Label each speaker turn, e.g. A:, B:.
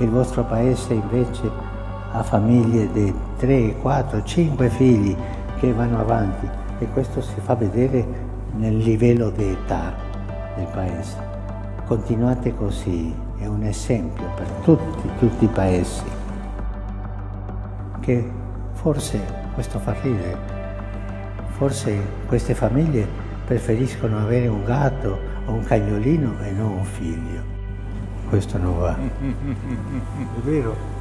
A: Il vostro paese invece ha famiglie di 3, 4, 5 figli che vanno avanti e questo si fa vedere nel livello di età del paese. Continuate così, è un esempio per tutti, tutti i paesi. Che forse, questo fa ridere, forse queste famiglie preferiscono avere un gatto o un cagnolino e non un figlio. Questo non va. È vero?